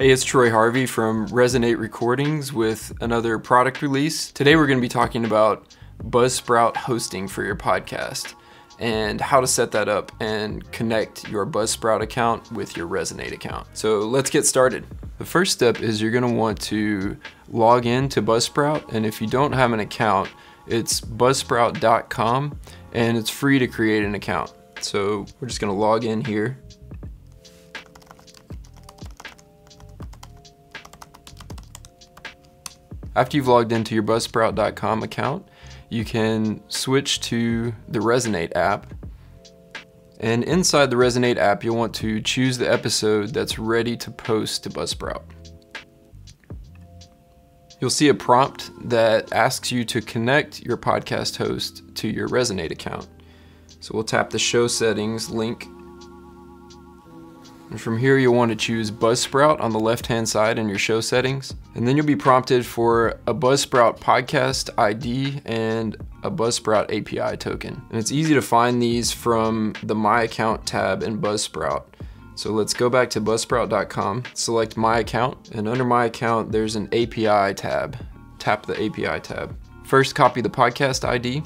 Hey, it's Troy Harvey from Resonate Recordings with another product release. Today we're going to be talking about Buzzsprout hosting for your podcast and how to set that up and connect your Buzzsprout account with your Resonate account. So let's get started. The first step is you're going to want to log in to Buzzsprout and if you don't have an account, it's buzzsprout.com and it's free to create an account. So we're just going to log in here After you've logged into your buzzsprout.com account, you can switch to the Resonate app. And inside the Resonate app, you'll want to choose the episode that's ready to post to Buzzsprout. You'll see a prompt that asks you to connect your podcast host to your Resonate account. So we'll tap the show settings link and from here you'll want to choose Buzzsprout on the left hand side in your show settings. And then you'll be prompted for a Buzzsprout podcast ID and a Buzzsprout API token. And it's easy to find these from the My Account tab in Buzzsprout. So let's go back to buzzsprout.com, select My Account, and under My Account there's an API tab. Tap the API tab. First copy the podcast ID,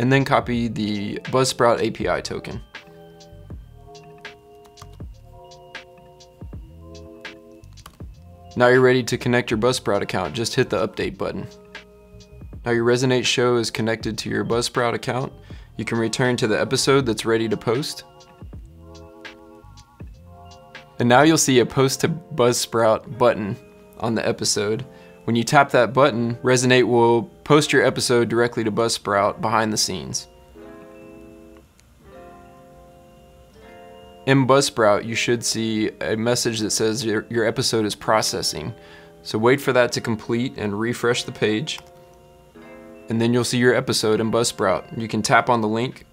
and then copy the Buzzsprout API token. Now you're ready to connect your Buzzsprout account, just hit the update button. Now your Resonate show is connected to your Buzzsprout account. You can return to the episode that's ready to post. And now you'll see a post to Buzzsprout button on the episode. When you tap that button, Resonate will post your episode directly to Buzzsprout behind the scenes. In Buzzsprout, you should see a message that says your, your episode is processing. So wait for that to complete and refresh the page. And then you'll see your episode in Buzzsprout. You can tap on the link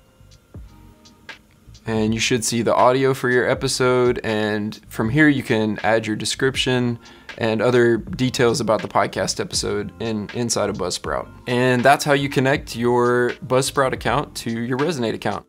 and you should see the audio for your episode and from here you can add your description and other details about the podcast episode in inside of Buzzsprout. And that's how you connect your Buzzsprout account to your Resonate account.